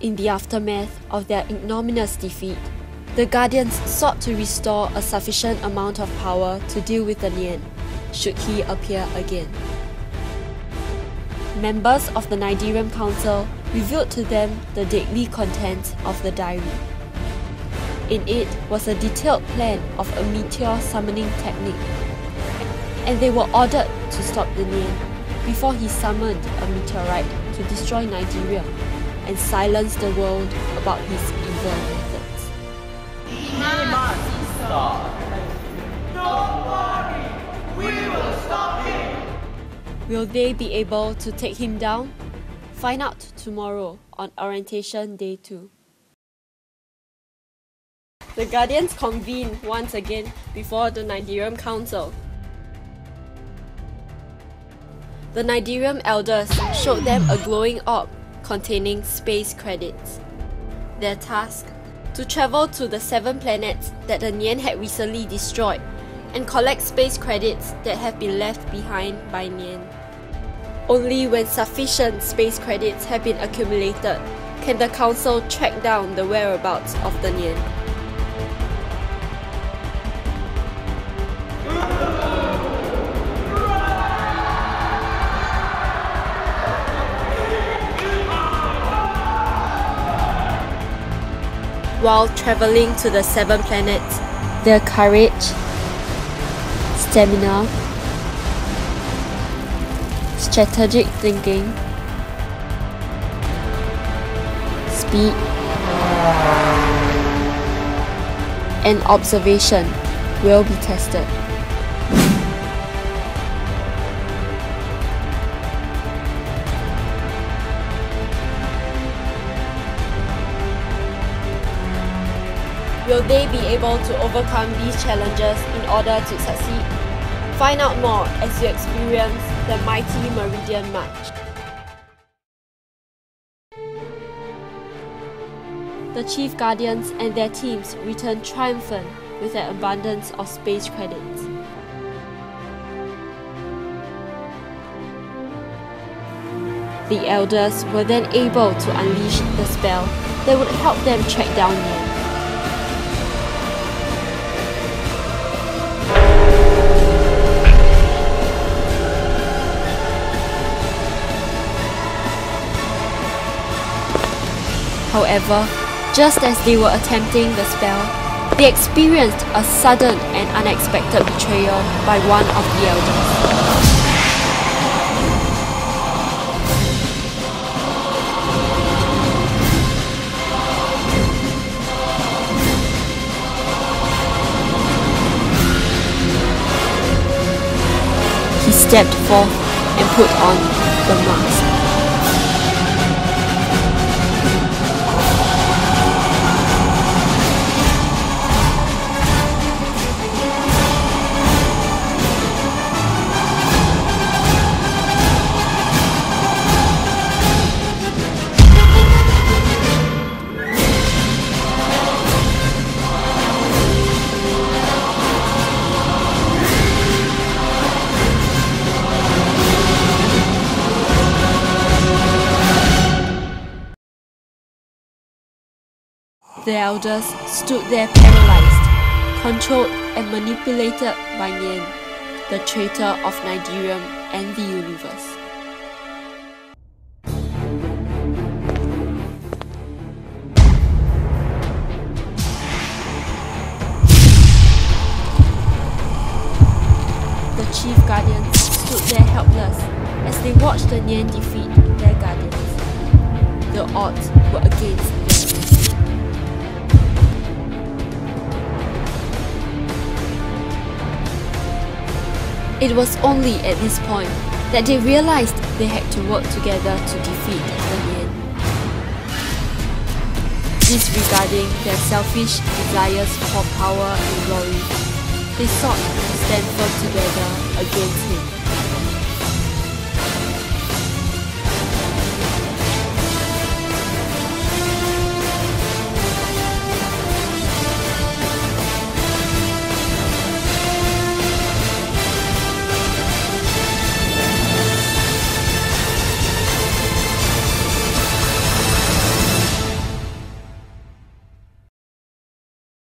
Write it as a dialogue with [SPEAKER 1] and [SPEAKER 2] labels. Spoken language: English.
[SPEAKER 1] In the aftermath of their ignominious defeat, the Guardians sought to restore a sufficient amount of power to deal with the Nian, should he appear again. Members of the Naidirem Council revealed to them the deadly contents of the diary. In it was a detailed plan of a meteor summoning technique, and they were ordered to stop the Nian before he summoned a meteorite to destroy Nigeria and silence the world about his evil methods.
[SPEAKER 2] He must stop. Don't worry, we will stop him.
[SPEAKER 1] Will they be able to take him down? Find out tomorrow on Orientation Day 2. The Guardians convene once again before the Naidirem Council. The Naidirem elders showed them a glowing orb containing space credits. Their task to travel to the seven planets that the Nian had recently destroyed and collect space credits that have been left behind by Nian. Only when sufficient space credits have been accumulated can the Council track down the whereabouts of the Nian. While traveling to the seven planets, their courage, stamina, strategic thinking, speed, and observation will be tested. Will they be able to overcome these challenges in order to succeed? Find out more as you experience the mighty Meridian March. The Chief Guardians and their teams return triumphant with an abundance of space credits. The elders were then able to unleash the spell that would help them track down Nian. However, just as they were attempting the spell, they experienced a sudden and unexpected betrayal by one of the elders. He stepped forth and put on the mask. The elders stood there paralyzed, controlled and manipulated by Nian, the traitor of Naidirem and the universe. The Chief Guardians stood there helpless as they watched the Nian defeat their guardians. The odds were against them. It was only at this point that they realized they had to work together to defeat the. Disregarding their selfish desires for power and glory, they sought to stand firm together against him.